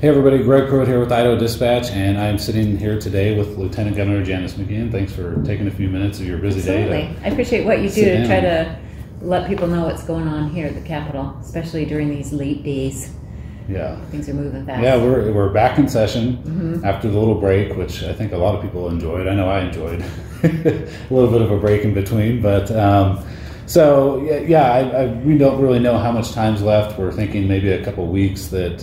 Hey everybody, Greg Pruett here with Idaho Dispatch, and I'm sitting here today with Lieutenant Governor Janice McGeachin. Thanks for taking a few minutes of your busy Absolutely. day. I appreciate what you do to try to let people know what's going on here at the Capitol, especially during these late days. Yeah. Things are moving fast. Yeah, we're, we're back in session Mm-hmm. after the little break, which I think a lot of people enjoyed. I know I enjoyed a little bit of a break in between, but um, so yeah, yeah I, I, we don't really know how much time's left. We're thinking maybe a couple weeks that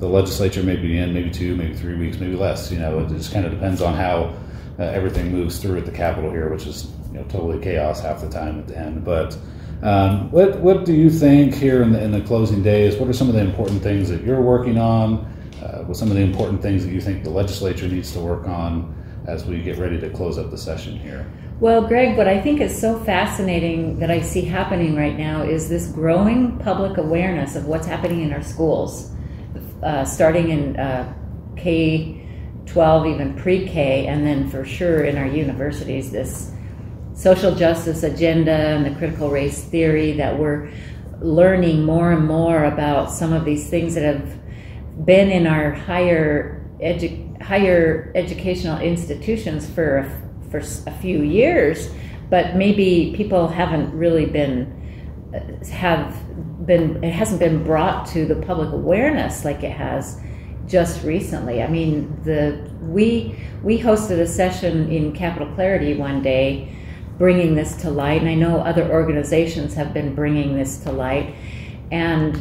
the legislature may be in, maybe two, maybe three weeks, maybe less. You know, it just kind of depends on how uh, everything moves through at the Capitol here, which is you know totally chaos half the time at the end. But um, what what do you think here in the, in the closing days? What are some of the important things that you're working on? Uh, what some of the important things that you think the legislature needs to work on as we get ready to close up the session here? Well, Greg, what I think is so fascinating that I see happening right now is this growing public awareness of what's happening in our schools, uh, starting in uh, K 12, even pre K, and then for sure in our universities, this social justice agenda and the critical race theory that we're learning more and more about some of these things that have been in our higher edu- higher educational institutions for a, for a few years, but maybe people haven't really been have been it hasn't been brought to the public awareness like it has just recently. I mean, the we we hosted a session in Capital Clarity one day, bringing this to light, and I know other organizations have been bringing this to light, and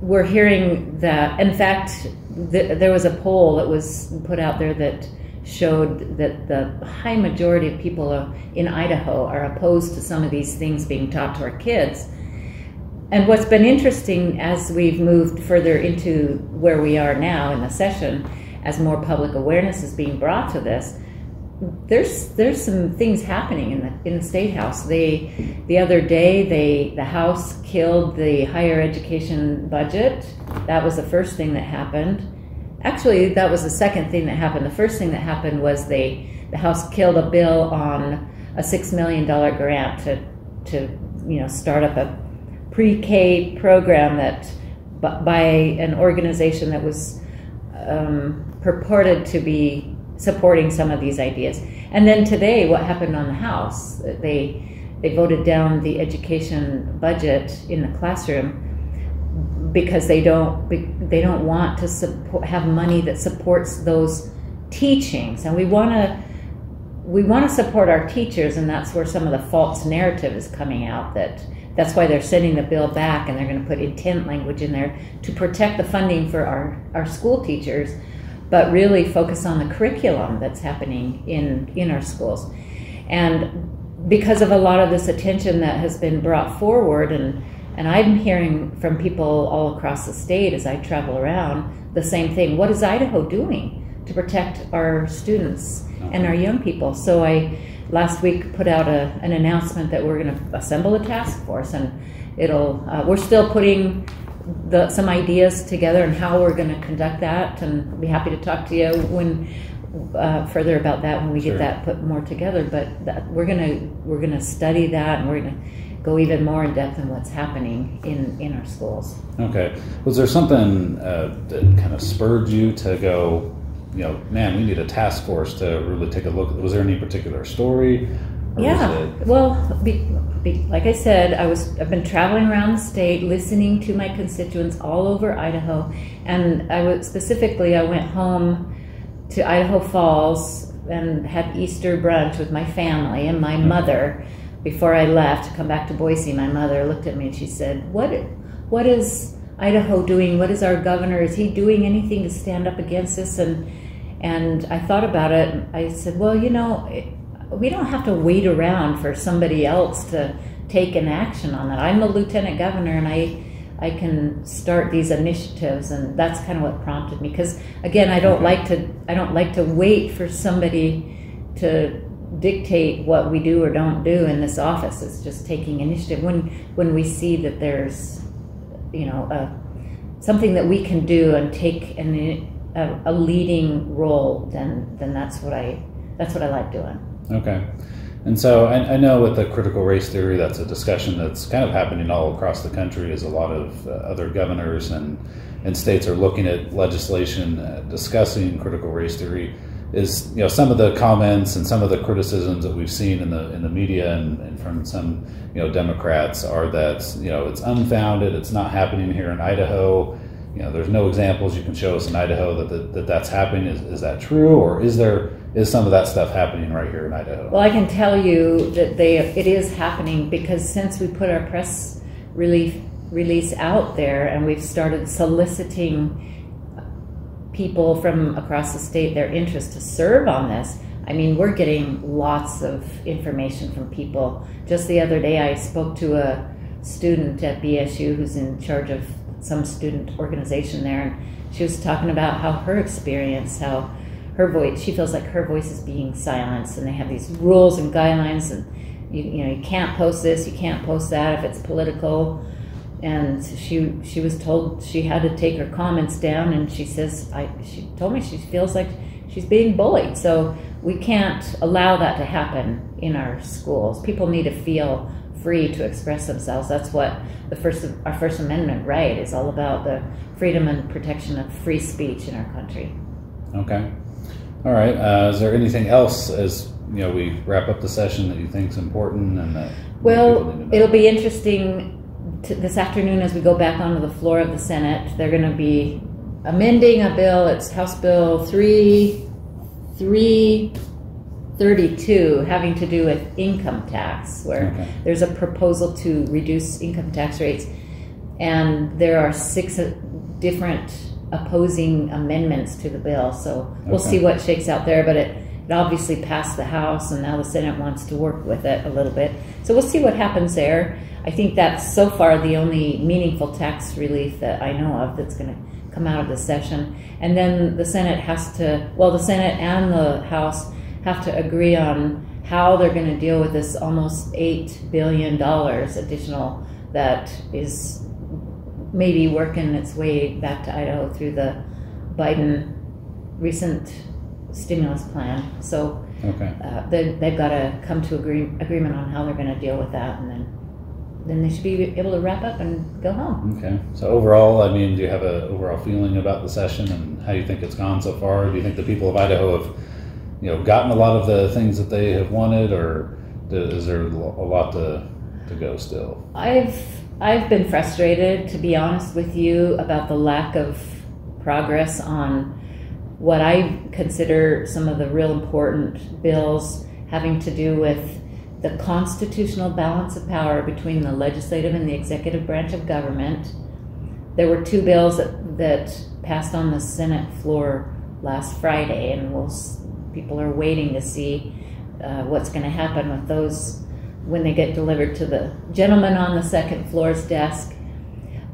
we're hearing that. In fact, th- there was a poll that was put out there that showed that the high majority of people in Idaho are opposed to some of these things being taught to our kids. And what's been interesting as we've moved further into where we are now in the session, as more public awareness is being brought to this, there's there's some things happening in the in the state house. They the other day they the House killed the higher education budget. That was the first thing that happened. Actually, that was the second thing that happened. The first thing that happened was they the House killed a bill on a six million dollar grant to to you know start up a pre-K program that by an organization that was um, purported to be supporting some of these ideas. And then today, what happened on the House? They they voted down the education budget in the classroom because they don't they don't want to support, have money that supports those teachings, and we want to we want to support our teachers, and that's where some of the false narrative is coming out. That that's why they're sending the bill back, and they're going to put intent language in there to protect the funding for our our school teachers, but really focus on the curriculum that's happening in in our schools, and because of a lot of this attention that has been brought forward and and I'm hearing from people all across the state as I travel around the same thing. What is Idaho doing to protect our students and our young people? So I last week put out a, an announcement that we're going to assemble a task force, and it'll. Uh, we're still putting the, some ideas together and how we're going to conduct that, and I'll be happy to talk to you when. Uh, further about that when we Sure. get that put more together, but that, we're gonna we're gonna study that and we're gonna go even more in depth in what's happening in in our schools. Okay. Was there something uh, that kind of spurred you to go, you know, man, we need a task force to really take a look? Was there any particular story? Yeah. it- Well, be, be, like I said, I was I've been traveling around the state, listening to my constituents all over Idaho, and I was specifically I went home to Idaho Falls and had Easter brunch with my family and my mm-hmm. mother. Before I left to come back to Boise, my mother looked at me and she said, "What what is Idaho doing? What is our governor? Is he doing anything to stand up against this?" And and I thought about it. I said, "Well, you know." we don't have to wait around for somebody else to take an action on that. I'm the lieutenant governor and I I can start these initiatives and that's kind of what prompted me because again I don't like to I don't like to wait for somebody to dictate what we do or don't do in this office. It's just taking initiative when when we see that there's you know a, something that we can do and take an, a, a leading role then then that's what I that's what I like doing. Okay. And so I, I know with the critical race theory, that's a discussion that's kind of happening all across the country as a lot of uh, other governors and and states are looking at legislation uh, discussing critical race theory is you know some of the comments and some of the criticisms that we've seen in the in the media and, and, from some you know Democrats are that you know it's unfounded, it's not happening here in Idaho. You know, there's no examples you can show us in Idaho that that, that that's happening. Is, is that true, or is there is some of that stuff happening right here in Idaho? Well, I can tell you that they it is happening because since we put our press relief release out there and we've started soliciting people from across the state their interest to serve on this. I mean, we're getting lots of information from people. Just the other day, I spoke to a student at BSU who's in charge of some student organization there, and she was talking about how her experience, how her voice, she feels like her voice is being silenced, and they have these rules and guidelines, and you, you know, you can't post this, you can't post that if it's political and she she was told she had to take her comments down and she says I she told me she feels like she's being bullied. So we can't allow that to happen in our schools. People need to feel free to express themselves. That's what the first our first amendment right is all about the freedom and protection of free speech in our country. Okay. All right uh, is there anything else as you know we wrap up the session that you think is important and that well it'll be interesting this afternoon as we go back onto the floor of the Senate. They're going to be amending a bill. It's House Bill 3 332 having to do with income tax, where okay. there's a proposal to reduce income tax rates. And there are six uh, different opposing amendments to the bill. So we'll okay. see what shakes out there. But it, it obviously passed the House, and now the Senate wants to work with it a little bit. So we'll see what happens there. I think that's so far the only meaningful tax relief that I know of that's going to come out of the session. And then the Senate has to, well, the Senate and the House have to agree on how they're going to deal with this almost $8 billion additional that is maybe working its way back to Idaho through the Biden recent stimulus plan. So okay. uh, they, have got to come to agree, agreement on how they're going to deal with that and then then they should be able to wrap up and go home. Okay. So overall, I mean, do you have an overall feeling about the session and how you think it's gone so far? Do you think the people of Idaho have, you know, gotten a lot of the things that they have wanted, or is there a lot to to go still? I've I've been frustrated, to be honest with you, about the lack of progress on what I consider some of the real important bills having to do with the constitutional balance of power between the legislative and the executive branch of government. There were two bills that, that passed on the Senate floor last Friday, and we'll, people are waiting to see uh, what's going to happen with those when they get delivered to the gentleman on the second floor's desk.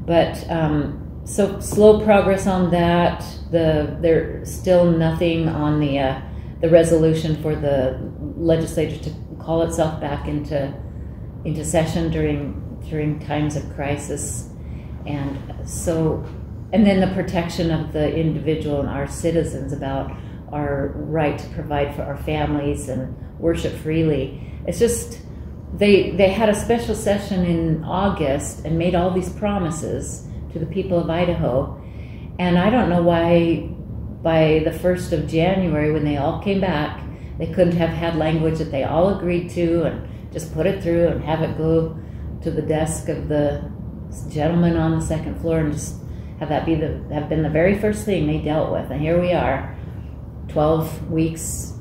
But um, so slow progress on that. The there's still nothing on the uh, the resolution for the legislature to call itself back into into session during during times of crisis, and so and then the protection of the individual and our citizens about our right to provide for our families and worship freely. It's just they they had a special session in August and made all these promises to the people of Idaho, and I don't know why by the first of January when they all came back they couldn't have had language that they all agreed to and just put it through and have it go to the desk of the gentleman on the second floor and just have that be the have been the very first thing they dealt with. And here we are, 12 weeks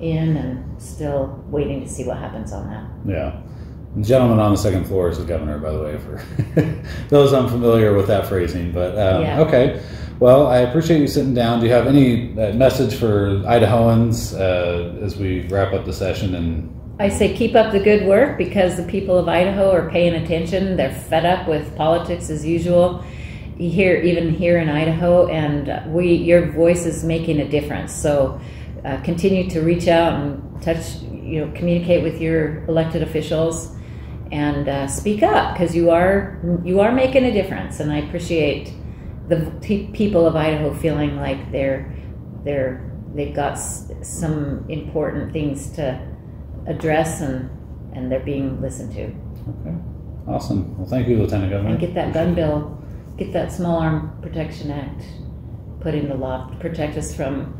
in and still waiting to see what happens on that. Yeah. The gentleman on the second floor is the governor, by the way, for those unfamiliar with that phrasing. But um, yeah. okay. Well, I appreciate you sitting down. Do you have any uh, message for Idahoans uh, as we wrap up the session? And I say keep up the good work because the people of Idaho are paying attention. They're fed up with politics as usual here, even here in Idaho, and we your voice is making a difference. So uh, continue to reach out and touch, you know, communicate with your elected officials and uh, speak up because you are you are making a difference, and I appreciate the people of Idaho feeling like they're they're they've got some important things to address and and they're being listened to. Okay, awesome. Well, thank you, Lieutenant Governor. And get that gun bill get that Small Arm Protection Act put into law to protect us from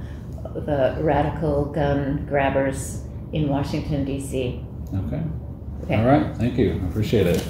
the radical gun grabbers in Washington, D.C. Okay. Okay. All right. Thank you. I appreciate it.